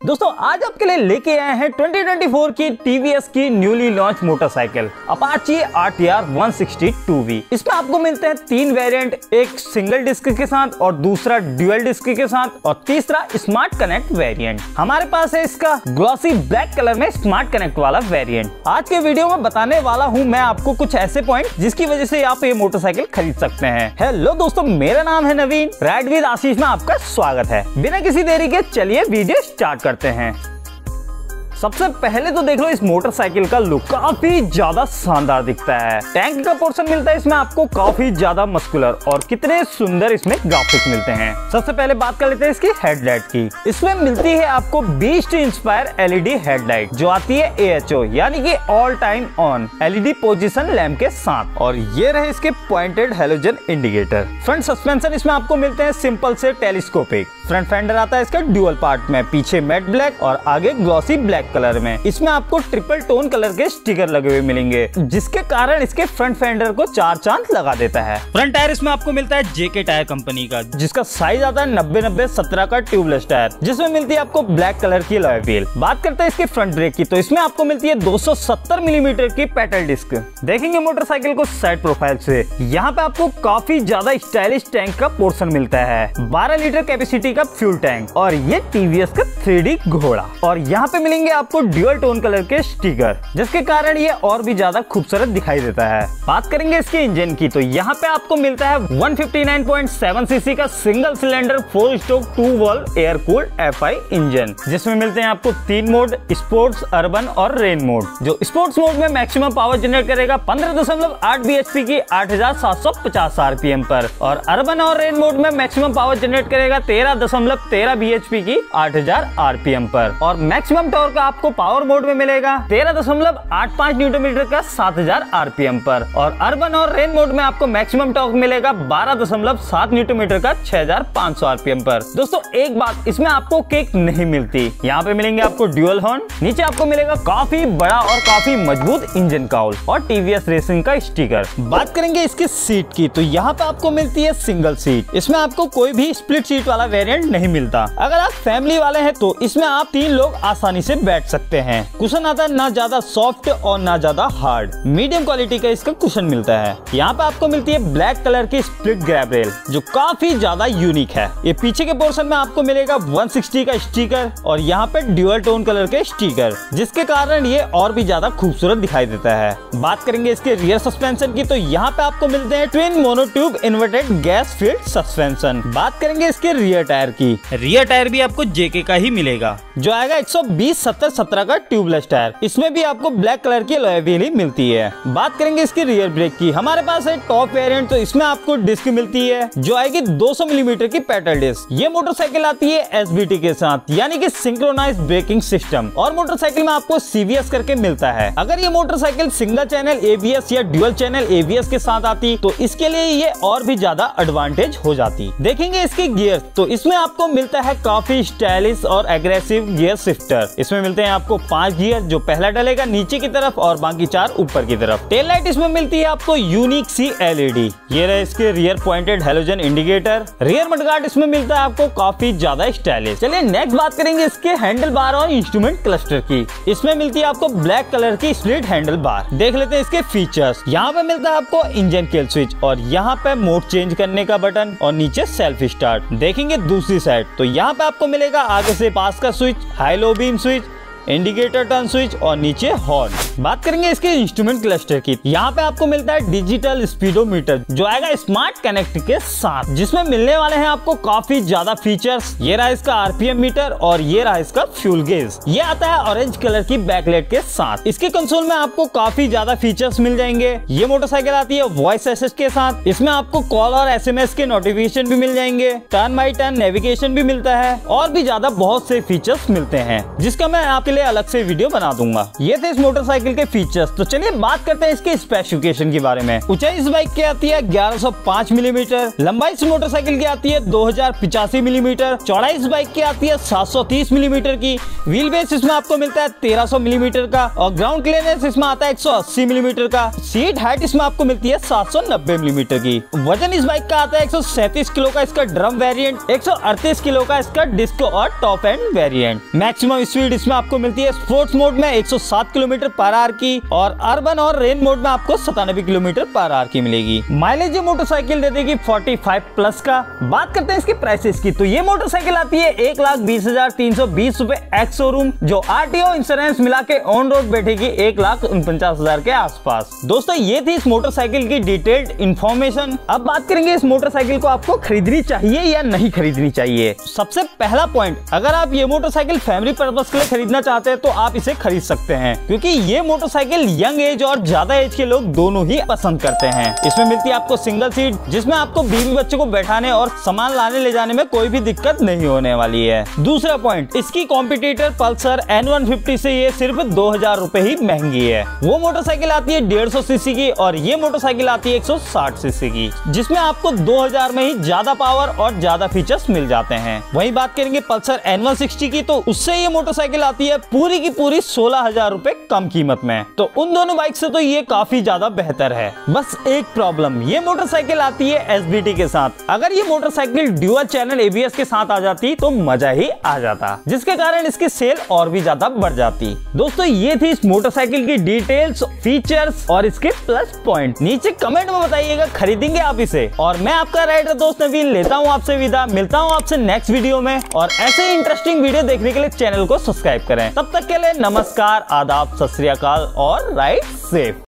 दोस्तों, आज आपके लिए लेके आए हैं 2024 की टीवीएस की newly launch motorcycle Apache R T R one इसमें आपको मिलते हैं तीन वेरिएंट एक सिंगल डिस्क के साथ और दूसरा ड्यूअल डिस्क के साथ और तीसरा स्मार्ट कनेक्ट वेरिएंट हमारे पास है इसका ग्लॉसी ब्लैक कलर में स्मार्ट कनेक्ट वाला वेरिएंट आज के वीडियो में बताने वाला हूँ मैं आपको कुछ ऐसे पॉइंट जिसकी वजह से आप ये मोटरसाइकिल खरीद सकते हैं. हेलो दोस्तों, मेरा नाम है नवीन. राइड विद आशीष में आपका स्वागत है. बिना किसी देरी के चलिए वीडियो स्टार्ट करते हैं। सबसे पहले तो देख लो, इस मोटरसाइकिल का लुक काफ़ी ज़्यादा शानदार दिखता है। टैंक का पोर्शन मिलता है, इसमें आपको काफ़ी ज़्यादा मस्कुलर और कितने सुंदर इसमें ग्राफिक मिलते हैं। सबसे पहले बात कर लेते हैं इसकी हेडलाइट की। इसमें मिलती है आपको बीस्ट इंस्पायर एलईडी हेडलाइट जो आती है ए यानी कि all time on LED position lamp के साथ। और ये रहे इसके pointed halogen indicator front suspension इसमें आपको मिलते हैं सिंपल से टेलीस्कोपिक फ्रंट फेंडर आता है इसका ड्यूअल पार्ट में पीछे मैट ब्लैक और आगे ग्लॉसी ब्लैक कलर में। इसमें आपको ट्रिपल टोन कलर के स्टिकर लगे हुए मिलेंगे जिसके कारण इसके फ्रंट फेंडर को चार चाँद लगा देता है। फ्रंट टायर इसमें आपको मिलता है जेके टायर कंपनी का जिसका साइज़ आता है नब्बे नब्बे सत्रह का ट्यूबलेस टायर जिसमें मिलती है आपको ब्लैक कलर की लॉय व्हील बात करते हैं इसके फ्रंट ब्रेक की तो इसमें आपको मिलती है दो सौ सत्तर मिलीमीटर की पेटल डिस्क देखेंगे मोटरसाइकिल को साइड प्रोफ़ाइल से यहाँ पे आपको काफ़ी ज़्यादा स्टाइलिश टैंक का पोर्सन मिलता है। बारह लीटर कैपेसिटी का फ्यूल टैंक और ये टीवीएस का थ्री घोड़ा। और यहाँ पे मिलेंगे आपको ड्यूअल टोन कलर के स्टिकर जिसके कारण ये और भी ज़्यादा खूबसूरत दिखाई देता है। बात करेंगे इसके इंजन की तो यहाँ पे आपको मिलता है 159.7 सीसी का single cylinder four stroke two valve air cooled F engine जिसमें मिलते हैं आपको तीन मोड स्पोर्ट्स अर्बन और रेन मोड जो स्पोर्ट्स मोड में मैक्सिमम पावर जनरेट करेगा पंद्रह दशमलव आठ बी एच पी की आठ हज़ार सात सौ पचास आरपीएम पर, और अर्बन और रेन मोड में मैक्सिमम पावर जनरेट करेगा तेरह दशमलव तेरह बी एच पी की आठ हज़ार आरपीएम पर। और मैक्सिमम टॉर्क आपको पावर मोड में मिलेगा, तेरह दशमलव आठ पाँच न्यूटन मीटर का सात हज़ार आरपीएम पर। और अर्बन और रेन मोड में आपको मैक्सिमम टॉर्क मिलेगा, बारह दशमलव सात न्यूटन मीटर का छह हज़ार पाँच सौ आरपीएम पर। दोस्तों, एक बात, इसमें आपको केक नहीं मिलती। यहाँ पे मिलेंगे आपको ड्यूअल हॉर्न नीचे आपको मिलेगा काफ़ी बड़ा और काफ़ी मज़बूत इंजन काउल और टीवीएस रेसिंग का स्टिकर बात करेंगे इसकी सीट की तो यहाँ पे आपको मिलती है सिंगल सीट इसमें आपको कोई भी स्प्लिट सीट वाला वेरिएंट नहीं मिलता। अगर आप फैमिली वाले हैं तो इसमें आप तीन लोग आसानी से बैठ सकते हैं। कुशन आता है ना ज़्यादा सॉफ्ट और ना ज़्यादा हार्ड मीडियम क्वालिटी का इसका कुशन मिलता है। यहाँ पे आपको मिलती है ब्लैक कलर की स्प्लिट ग्रैब रेल जो काफ़ी ज़्यादा यूनिक है। ये पीछे के पोर्सन में आपको मिलेगा 160 का स्टीकर और यहाँ पे ड्यूअल टोन कलर के स्टीकर जिसके कारण ये और भी ज़्यादा खूबसूरत दिखाई देता है। बात करेंगे इसके रियर सस्पेंशन की तो यहाँ पे आपको मिलते हैं twin monotube inverted gas filled suspension बात करेंगे इसके रियर टायर की। रियर टायर भी आपको जेके का ही मिलेगा। जो आएगा 120 70 17 का ट्यूबलेस टायर। इसमें भी आपको ब्लैक कलर की लॉय व्हील मिलती है। बात करेंगे इसकी रियर ब्रेक की। हमारे पास है टॉप वेरिएंट तो इसमें आपको डिस्क मिलती है जो आएगी 200 मिलीमीटर की पेटल डिस्क ये मोटरसाइकिल आती है एसबीटी के साथ यानी कि सिंक्रोनाइज ब्रेकिंग सिस्टम और मोटरसाइकिल में आपको सीवीएस करके मिलता है। अगर ये मोटरसाइकिल सिंगल चैनल एबीएस या ड्यूअल चैनल एबीएस के साथ आती तो इसके लिए ये और भी ज़्यादा एडवांटेज हो जाती। देखेंगे इसके गियर तो इसमें आपको मिलता है काफ़ी, स्टाइलिश और एग्रेसिव गियर शिफ्टर। इसमें मिलते हैं आपको पाँच गियर, जो पहला डलेगा नीचे की तरफ़ और बाकी चार ऊपर की तरफ़। टेल लाइट इसमें मिलती है आपको यूनिक सी एलईडी ये रहे इसके rear pointed halogen indicator rear mudguard इसमें मिलता है आपको काफ़ी ज़्यादा स्टाइलिश चलिए नेक्स्ट बात करेंगे इसके हैंडल बार और इंस्ट्रूमेंट क्लस्टर की। इसमें मिलती है आपको ब्लैक कलर की स्प्लिट हैंडल बार देख लेते हैं इसके फीचर्स यहाँ पे मिलता है आपको इंजन केल स्विच और यहाँ पे मोड चेंज करने का बटन और नीचे सेल्फ स्टार्ट देखेंगे दूसरी साइड तो यहाँ पे आपको मिलेगा आगे से पास का switch high low beam switch indicator turn switch और नीचे हॉर्न। बात करेंगे इसके इंस्ट्रूमेंट क्लस्टर की। यहाँ पे आपको मिलता है डिजिटल स्पीडोमीटर जो आएगा स्मार्ट कनेक्ट के साथ, जिसमें मिलने वाले हैं आपको काफ़ी ज़्यादा फीचर्स ये रहा इसका आरपीएम मीटर और ये रहा इसका फ्यूल गेज ये आता है ऑरेंज कलर की बैकलेट के साथ। इसके कंसोल में आपको काफ़ी ज़्यादा फीचर्स मिल जाएँगे। ये मोटरसाइकिल आती है वॉइस एसेस के साथ। इसमें आपको कॉल और एसएमएस के नोटिफिकेशन भी मिल जाएँगे। टर्न बाई टर्न नेविगेशन भी मिलता है। और भी ज़्यादा बहुत से फीचर्स मिलते हैं, जिसका मैं आपके लिए लिए अलग से वीडियो बना दूँगा। ये थे इस मोटरसाइकिल के फीचर्स तो चलिए बात करते हैं इसके स्पेसिफिकेशन के बारे में। ऊंचाई इस बाइक की आती है ग्यारह मिलीमीटर लंबाई इस मोटरसाइकिल की आती है दो मिलीमीटर चौड़ाई इस बाइक की आती है सात सौ तीस मिलीमीटर की। व्हील बेस इसमें आपको मिलता है तेरह मिलीमीटर का और ग्राउंड क्लियरेंस इसमें आता है एक सौ अस्सी मिलीमीटर का। सीट हाइट इसमें आपको मिलती है सात सौ नब्बे मिलीमीटर की। वज़न इस बाइक का आता है एक सौ सैंतीस किलो का इसका ड्रम वेरिएंट एक किलो का इसका डिस्को और top end variant maximum speed इसमें आपको मिलती है स्पोर्ट्स मोड में 107 किलोमीटर पर आर की और अर्बन और रेन मोड में आपको सतानबे किलोमीटर पर आर की मिलेगी। माइलेज ये मोटरसाइकिल दे देगी 45 प्लस का। बात करते हैं इसकी प्राइसेस की तो ये मोटरसाइकिल आती है एक लाख बीस हज़ार तीन सौ बीस रूपए एक्स शोरूम जो आरटीओ इंश्योरेंस मिला के ऑन रोड बैठेगी एक लाख उनपचास हज़ार के आसपास। दोस्तों, ये थी इस मोटरसाइकिल की डिटेल्ड इन्फॉर्मेशन अब बात करेंगे इस मोटरसाइकिल को आपको खरीदनी चाहिए या नहीं खरीदनी चाहिए। सबसे पहला पॉइंट अगर आप ये मोटरसाइकिल फैमिली पर्पज के लिए खरीदना चाहते हैं तो आप इसे खरीद सकते हैं। क्योंकि ये मोटरसाइकिल यंग एज और ज़्यादा एज के लोग दोनों ही पसंद करते हैं। इसमें मिलती है आपको सिंगल सीट, जिसमें आपको बीवी बच्चे को बैठाने और सामान लाने ले जाने में कोई भी दिक्कत नहीं होने वाली है। दूसरा पॉइंट इसकी कॉम्पिटिटर पल्सर एन वन ये सिर्फ़ दो हज़ार रूपए ही महँगी है। वो मोटरसाइकिल आती है डेढ़ सौ सीसी की और ये मोटरसाइकिल आती है एक सौ साठ सीसी की, जिसमें आपको दो हज़ार में ही ज़्यादा पावर और ज़्यादा फीचर्स मिल जाते हैं। वही बात करेंगे पल्सर एन वन सिक्सटी की तो उससे ये मोटरसाइकिल आती है पूरी की पूरी सोलह हज़ार रूपए कम कीमत में। तो उन दोनों बाइक से तो ये काफ़ी ज़्यादा बेहतर है। बस एक प्रॉब्लम, ये मोटरसाइकिल आती है एसबीटी के साथ। अगर ये मोटरसाइकिल ड्यूअल चैनल एबीएस के साथ आ जाती तो मज़ा ही आ जाता। जिसके कारण इसकी सेल और भी ज़्यादा बढ़ जाती। दोस्तों, ये थी इस मोटरसाइकिल की डिटेल्स, फीचर्स और इसके प्लस पॉइंट। नीचे कमेंट में बताइएगा, खरीदेंगे आप इसे? और मैं आपका राइडर दोस्त नवीन, लेता हूँ आपसे विदा। मिलता हूँ आपसे नेक्स्ट वीडियो में। और ऐसे इंटरेस्टिंग वीडियो देखने के लिए चैनल को सब्सक्राइब करें। तब तक के लिए नमस्कार आदाब सत और राइट सेफ़।